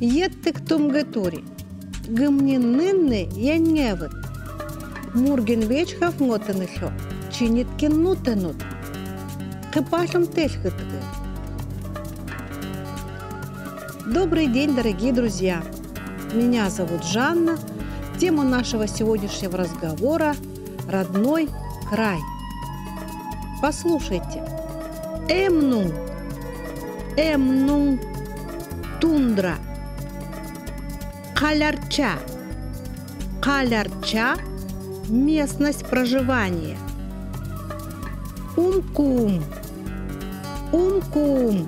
Еттик тумгетури. Гымниннынны янневыт. Мурген вечхав мотынышо. Чиниткин нутынут. Кыпашым тельхытгы. Добрый день, дорогие друзья! Меня зовут Жанна. Тема нашего сегодняшнего разговора – родной край. Послушайте. Эмну, эмну, тундра, калярча, калярча – местность проживания. Умкум, умкум,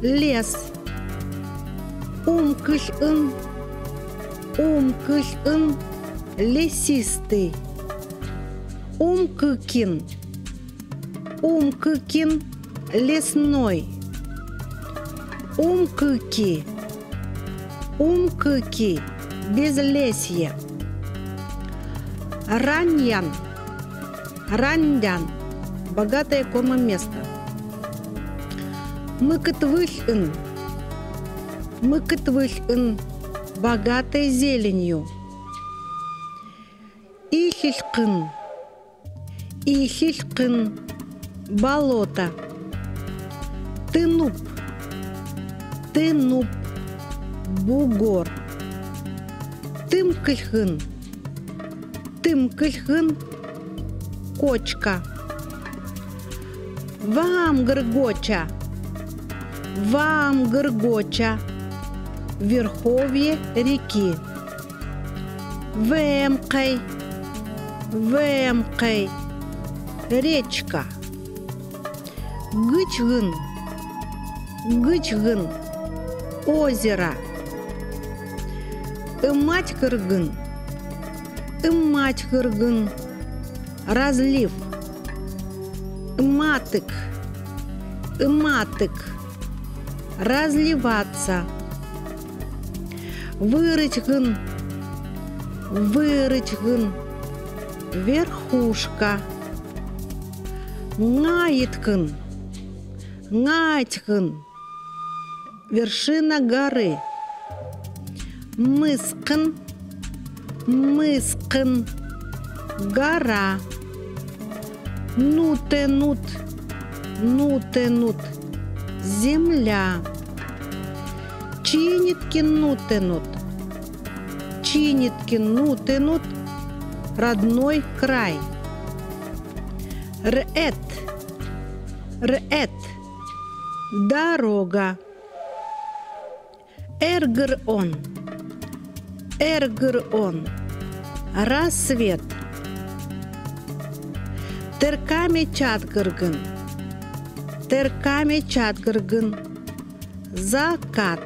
лес – Умкыш-ын, умкыш-ын, лесистый. Умкыкин, умкыкин, лесной. Умкыки, умкыки, безлесье. Раньян, рандян, богатое кормоместо. Мыкытвыш-ын, мыкытвыш-ын, богатой зеленью. Ихишкын, ихишкын, болото. Тынуп, тынуп, бугор. Тымкыльхын, тымкыльхын, кочка. Вам, Гргоча, вам, Гргоча, верховье реки. Вемкой, Вемкой, речка. Гычгын, Гычгын, озеро. Имать кыргын, Имать кыргын, разлив. Матык, Матык, разливаться. Вырычгын, Вырычгын, верхушка. Ңайыткын, Ңайткын, вершина горы. Мыскын, Мыскын, гора. Нутенут, Нутенут, земля. Чиниткин нутенут, Чиниткин нутенут, родной край. Рет, Рет, дорога. Эргр он, Эргр он, рассвет. Терками чатгыргын, Терками чатгыргын, закат.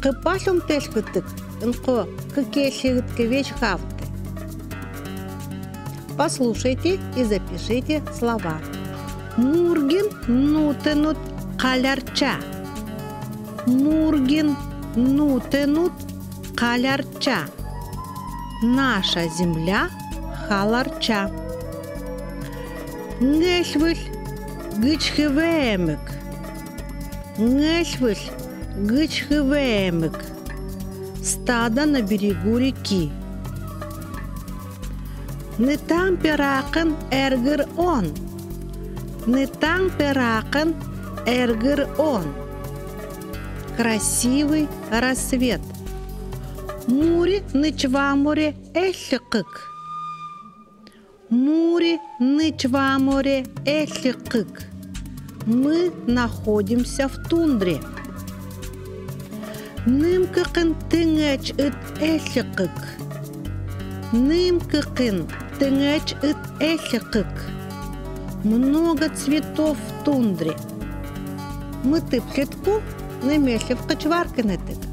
Кыпашым тешкытык, инко кыкешигытке веч хавты. Послушайте и запишите слова. Мургин нутенут калярча. Мургин нутенут калярча. Наша земля халарча. Нешвыль гычхывемык. Нешвыль гычхывемык. Стадо на берегу реки. Не там пиракын эргір он. Не там пиракын эргір он. Красивый рассвет. Мури нычвамуре эльқык. Мури нычвамуре эльқык. Мы находимся в тундре. Нымкыкын тыңач ыт эльқык. Нымкыкын тыңач ыт эльқык. Много цветов в тундре. Мы тыплетку намесли в кочварканетык.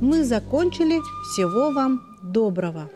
Мы закончили. Всего вам доброго.